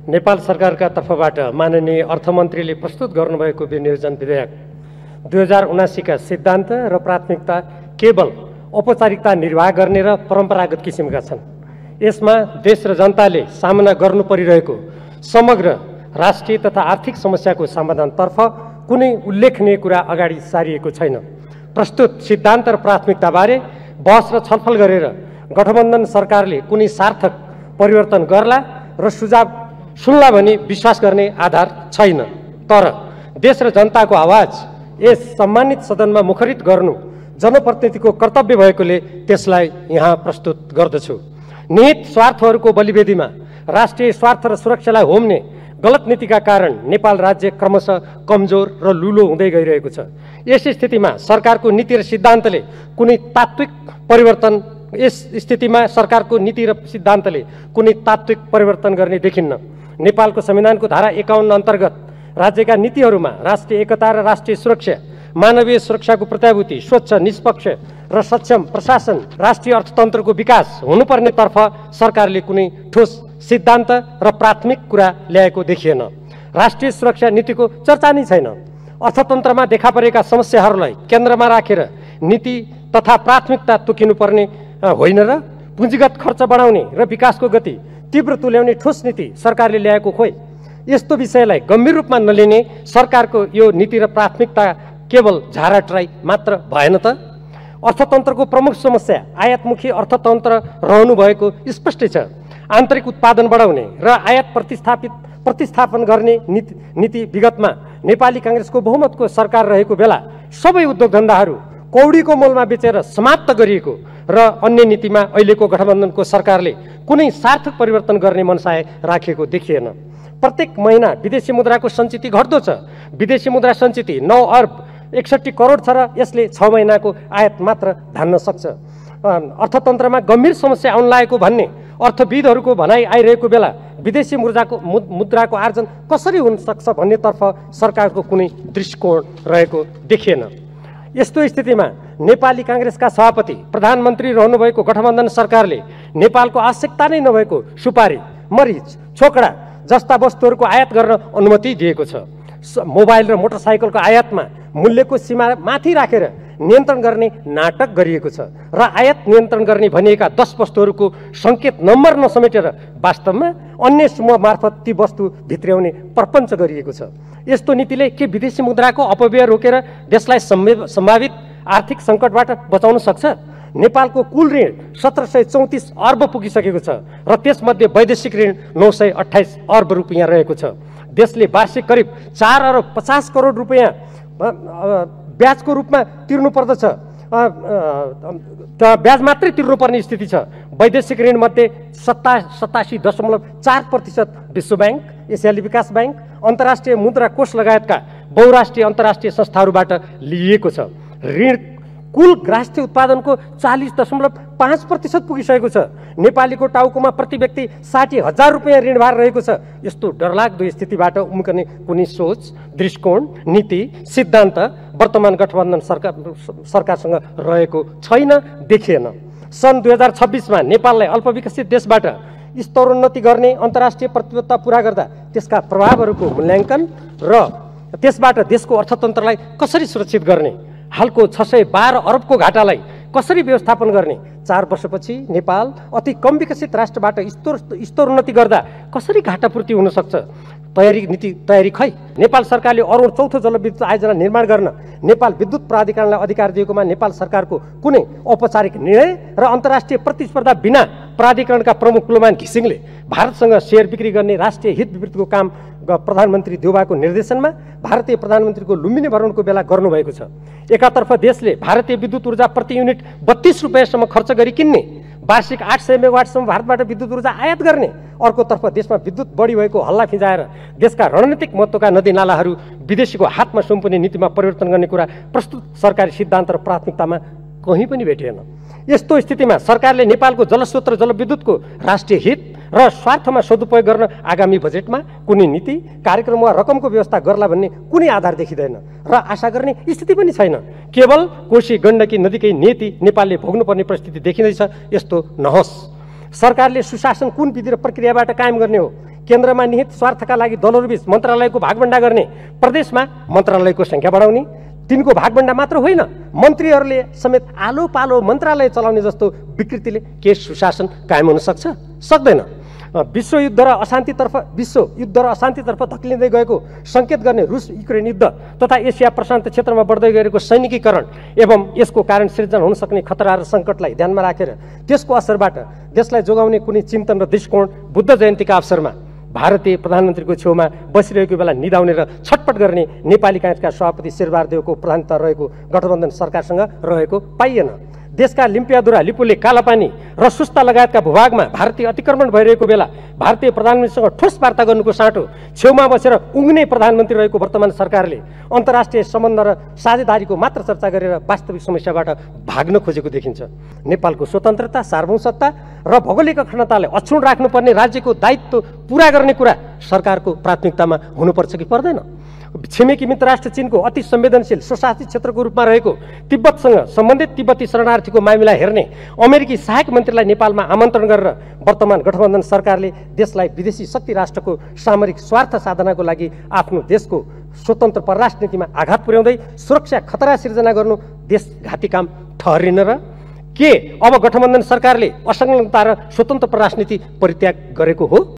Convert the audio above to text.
नेपाल सरकारका तर्फबाट माननीय अर्थमन्त्रीले प्रस्तुत गर्नुभएको विनियोजन विधेयक दुई हजार उनासीका सिद्धान्त र प्राथमिकता केवल औपचारिकता निर्वाह गर्ने र परम्परागत किसिमका छन्। यसमा देश र जनताले सामना गर्नु परिरहेको समग्र राष्ट्रिय तथा आर्थिक समस्याको समाधानतर्फ कुनै उल्लेखनीय कुरा अगाडि सारिएको छैन। प्रस्तुत सिद्धान्त र प्राथमिकताबारे बहस र छलफल गरेर गठबन्धन सरकारले कुनै सार्थक परिवर्तन गर्ला र सुझाव सुन्ला भनी विश्वास गर्ने आधार छैन। तर देश र जनताको आवाज यस सम्मानित सदनमा मुखरित गर्नु जनप्रतिनिधिको कर्तव्य भएकोले त्यसलाई यहाँ प्रस्तुत गर्दछु। निहित स्वार्थहरूको बलिवेदीमा राष्ट्रिय स्वार्थ र सुरक्षालाई होम्ने गलत नीतिका कारण नेपाल राज्य क्रमशः कमजोर र लुलो हुँदै गइरहेको छ। यस स्थितिमा सरकारको नीति र सिद्धान्तले कुनै तात्विक परिवर्तन यस स्थितिमा सरकारको नीति र सिद्धान्तले कुनै तात्विक परिवर्तन गर्ने देखिन्न। नेपालको संविधानको धारा एकाउन्न अन्तर्गत राज्यका नीतिहरूमा राष्ट्रिय एकता र राष्ट्रिय सुरक्षा मानवीय सुरक्षाको प्रत्याभूति स्वच्छ निष्पक्ष र सक्षम प्रशासन राष्ट्रिय अर्थतन्त्रको विकास हुनुपर्नेतर्फ सरकारले कुनै ठोस सिद्धान्त र प्राथमिक कुरा ल्याएको देखिएन। राष्ट्रिय सुरक्षा नीतिको चर्चा नै छैन। अर्थतन्त्रमा देखा परेका समस्याहरूलाई केन्द्रमा राखेर नीति तथा प्राथमिकता तोकिनुपर्ने होइन र पुँजीगत खर्च बढाउने र विकासको गति तीव्र तुल्याउने ठोस नीति सरकारले ल्याएको खोइ। यस्तो विषयलाई गम्भीर रूपमा नलिने सरकारको यो नीति र प्राथमिकता केवल झारा ट्राई मात्र भएन त? अर्थतन्त्रको प्रमुख समस्या आयातमुखी अर्थतन्त्र रहनु भएको स्पष्टै छ। आन्तरिक उत्पादन बढाउने र आयात प्रतिस्थापित प्रतिस्थापन गर्ने नीति नीति विगतमा नेपाली काङ्ग्रेसको बहुमतको सरकार रहेको बेला सबै उद्योग धन्दाहरू कौडीको मोलमा बेचेर समाप्त गरिएको र अन्य नीतिमा अहिलेको गठबन्धनको सरकारले कुनै सार्थक परिवर्तन गर्ने मनसाय राखेको देखिएन। प्रत्येक महिना विदेशी मुद्राको सञ्चिति घट्दो छ। विदेशी मुद्रा सञ्चिति नौ अर्ब एकसट्ठी करोड छ र यसले छ महिनाको आयात मात्र धान्न सक्छ। अर्थतन्त्रमा गम्भीर समस्या आउन लागेको भन्ने अर्थविदहरूको भनाइ आइरहेको बेला विदेशी मुद्राको मुद्राको आर्जन कसरी हुन सक्छ भन्नेतर्फ सरकारको कुनै दृष्टिकोण रहेको देखिएन। यस्तो स्थितिमा नेपाली काङ्ग्रेसका सभापति प्रधानमन्त्री रहनुभएको गठबन्धन सरकारले नेपालको आवश्यकता नै नभएको सुपारी मरिच छोकडा जस्ता वस्तुहरूको आयात गर्न अनुमति दिएको छ। मोबाइल र मोटरसाइकलको आयातमा मूल्यको सीमा माथि राखेर नियन्त्रण गर्ने नाटक गरिएको छ र आयात नियन्त्रण गर्ने भनिएका दस वस्तुहरूको सङ्केत नम्बर नसमेटेर वास्तवमा अन्य समूह मार्फत ती वस्तु भित्र्याउने प्रपञ्च गरिएको छ। यस्तो नीतिले के विदेशी मुद्राको अपव्यय रोकेर देशलाई सम्भावित आर्थिक सङ्कटबाट बचाउन सक्छ? नेपालको कुल ऋण सत्र सय चौतिस अर्ब पुगिसकेको छ र त्यसमध्ये वैदेशिक ऋण नौ सय अठाइस अर्ब रुपियाँ रहेको छ। देशले वार्षिक करिब चार अरब पचास करोड रुपियाँ ब्याजको रूपमा तिर्नु पर्दछ ब्याज मात्रै तिर्नुपर्ने स्थिति छ। वैदेशिक ऋणमध्ये सत्ता सतासी दशमलव चार प्रतिशत विश्व ब्याङ्क एसियाली विकास ब्याङ्क अन्तर्राष्ट्रिय मुद्रा कोष लगायतका बहुराष्ट्रिय अन्तर्राष्ट्रिय संस्थाहरूबाट लिइएको छ। ऋण कुल राष्ट्रिय उत्पादनको चालिस दशमलव पाँच प्रतिशत पुगिसकेको छ। नेपालीको टाउकोमा प्रति व्यक्ति साठी हजार रुपियाँ ऋणभार रहेको छ। यस्तो डरलाग्दो स्थितिबाट उम्कने कुनै सोच दृष्टिकोण नीति सिद्धान्त वर्तमान गठबन्धन सरकार सरकारसँग रहेको छैन देखिएन। सन् दुई हजार छब्बिसमा नेपाललाई अल्पविकसित देशबाट स्तरोन्नति गर्ने अन्तर्राष्ट्रिय प्रतिबद्धता पुरा गर्दा त्यसका प्रभावहरूको मूल्याङ्कन र त्यसबाट देशको अर्थतन्त्रलाई कसरी सुरक्षित गर्ने हालको छ सय बाह्र अरबको घाटालाई कसरी व्यवस्थापन गर्ने? चार वर्षपछि नेपाल अति कम विकसित राष्ट्रबाट स्तोर स्तरोन्नति गर्दा कसरी घाटापूर्ति हुनसक्छ तयारी नीति तयारी खै? नेपाल सरकारले अरुण चौथो जलविद्युत आयोजना निर्माण गर्न नेपाल विद्युत प्राधिकरणलाई अधिकार दिएकोमा नेपाल सरकारको कुनै औपचारिक निर्णय र अन्तर्राष्ट्रिय प्रतिस्पर्धा बिना प्राधिकरणका प्रमुख कुलमान घिसिङले भारतसँग सेयर बिक्री गर्ने राष्ट्रिय हित विवृत्तिको काम प्रधानमन्त्री देउबाको निर्देशनमा भारतीय प्रधानमन्त्रीको लुम्बिनी भ्रमणको बेला गर्नुभएको छ। एकातर्फ देशले भारतीय विद्युत ऊर्जा प्रति युनिट बत्तिस रुपियाँसम्म खर्च गरी किन्ने वार्षिक आठ सय मेगावाटसम्म भारतबाट विद्युत ऊर्जा आयात गर्ने। अर्कोतर्फ देशमा विद्युत बढी भएको हल्ला फिजाएर देशका रणनीतिक महत्त्वका नदीनालाहरू विदेशीको हातमा सुम्पुने नीतिमा परिवर्तन गर्ने कुरा प्रस्तुत सरकारी सिद्धान्त र प्राथमिकतामा कहीँ पनि भेटिएन। यस्तो स्थितिमा सरकारले नेपालको जलस्रोत र जलविद्युतको राष्ट्रिय हित र स्वार्थमा सदुपयोग गर्न आगामी बजेटमा कुनै नीति कार्यक्रम वा रकमको व्यवस्था गर्ला भन्ने कुनै आधार देखिँदैन। र आशा गर्ने स्थिति पनि छैन। केवल कोशी गण्डकी नदीकै नीति नेपालले भोग्नुपर्ने परिस्थिति देखिँदैछ यस्तो नहोस्। सरकारले सुशासन कुन विधि र प्रक्रियाबाट कायम गर्ने हो? केन्द्रमा निहित स्वार्थका लागि दलहरूबीच मन्त्रालयको भागभन्डा गर्ने प्रदेशमा मन्त्रालयको सङ्ख्या बढाउने तिनको भागभन्डा मात्र होइन मन्त्रीहरूले समेत आलो पालो मन्त्रालय चलाउने जस्तो विकृतिले के सुशासन कायम हुन सक्छ? सक्दैन। विश्वयुद्ध र अशान्तितर्फ विश्वयुद्ध र अशान्तितर्फ धक्लिँदै गएको सङ्केत गर्ने रुस युक्रेन युद्ध तथा एसिया प्रशान्त क्षेत्रमा बढ्दै गएको सैनिकीकरण एवं यसको कारण सिर्जना हुन सक्ने खतरा र सङ्कटलाई ध्यानमा राखेर त्यसको असरबाट देशलाई जोगाउने कुनै चिन्तन र दृष्टिकोण बुद्ध जयन्तीका अवसरमा भारतीय प्रधानमन्त्रीको छेउमा बसिरहेको बेला निदाउने र छटपट गर्ने नेपाली काङ्ग्रेसका सभापति शेरबहादेवको प्रधानता रहेको गठबन्धन सरकारसँग रहेको पाइएन। देशका लिम्पियादुरा लिपुले कालापानी र सुस्ता लगायतका भूभागमा भारतीय अतिक्रमण भइरहेको बेला भारतीय प्रधानमन्त्रीसँग ठोस वार्ता गर्नुको साटो छेउमा बसेर उङ्ने प्रधानमन्त्री रहेको वर्तमान सरकारले अन्तर्राष्ट्रिय सम्बन्ध र साझेदारीको मात्र चर्चा गरेर वास्तविक समस्याबाट भाग्न खोजेको देखिन्छ। नेपालको स्वतन्त्रता सार्वभौमसत्ता र भौगोलिक अखण्डतालाई अक्षुण राख्नुपर्ने राज्यको दायित्व पुरा गर्ने कुरा सरकारको प्राथमिकतामा हुनुपर्छ कि पर्दैन? छिमेकी मित्र राष्ट्र चिनको अति संवेदनशील स्वशासित क्षेत्रको रूपमा रहेको तिब्बतसँग सम्बन्धित तिब्बती शरणार्थीको मामिला हेर्ने अमेरिकी सहायक मन्त्रीलाई नेपालमा आमन्त्रण गरेर वर्तमान गठबन्धन सरकारले देशलाई विदेशी शक्ति राष्ट्रको सामरिक स्वार्थ साधनाको लागि आफ्नो देशको स्वतन्त्र परराष्ट्र नीतिमा आघात पुर्याउँदै सुरक्षा खतरा सिर्जना गर्नु देशघाती काम ठहरिन र के अब गठबन्धन सरकारले असंलग्नता र स्वतन्त्र परराष्ट्र नीति परित्याग गरेको हो?